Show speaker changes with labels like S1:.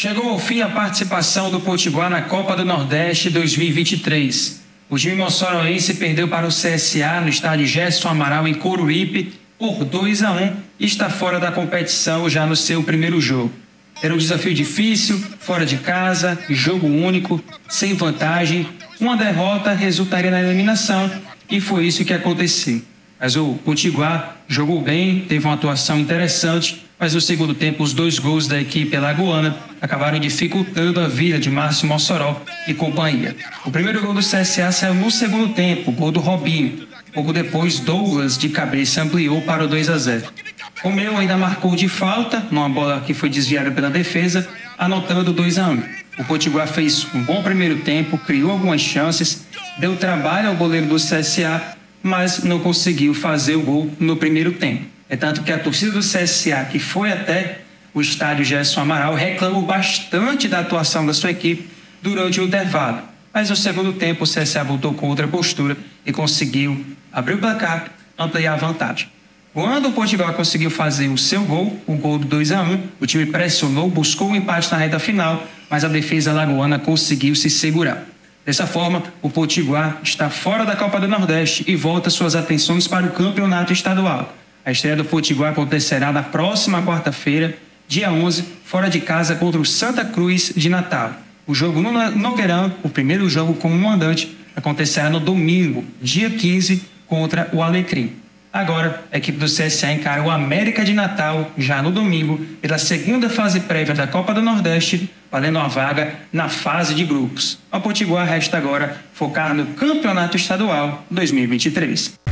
S1: Chegou ao fim a participação do Potiguar na Copa do Nordeste 2023. O time moçoroense perdeu para o CSA no estádio Gerson Amaral em Coruripe por 2 a 1 e está fora da competição já no seu primeiro jogo. Era um desafio difícil, fora de casa, jogo único, sem vantagem. Uma derrota resultaria na eliminação e foi isso que aconteceu. Mas o Potiguar jogou bem, teve uma atuação interessante, mas no segundo tempo os dois gols da equipe lagoana acabaram dificultando a vida de Márcio Mossoró e companhia. O primeiro gol do CSA saiu no segundo tempo, gol do Robinho. Pouco depois, Douglas de cabeça ampliou para o 2 a 0. O meu ainda marcou de falta, numa bola que foi desviada pela defesa, anotando 2 a 1. O Potiguar fez um bom primeiro tempo, criou algumas chances, deu trabalho ao goleiro do CSA mas não conseguiu fazer o gol no primeiro tempo. É tanto que a torcida do CSA, que foi até o estádio Gerson Amaral, reclamou bastante da atuação da sua equipe durante o intervalo. Mas no segundo tempo, o CSA voltou com outra postura e conseguiu abrir o placar, ampliar a vantagem. Quando o Portugal conseguiu fazer o seu gol, o gol do 2 a 1, o time pressionou, buscou o um empate na reta final, mas a defesa lagoana conseguiu se segurar. Dessa forma, o Potiguar está fora da Copa do Nordeste e volta suas atenções para o campeonato estadual. A estreia do Potiguar acontecerá na próxima quarta-feira, dia 11, fora de casa contra o Santa Cruz de Natal. O jogo no Nogueirão, o primeiro jogo como mandante, acontecerá no domingo, dia 15, contra o Alecrim. Agora, a equipe do CSA encara o América de Natal já no domingo pela segunda fase prévia da Copa do Nordeste, valendo uma vaga na fase de grupos. A Potiguar resta agora focar no Campeonato Estadual 2023.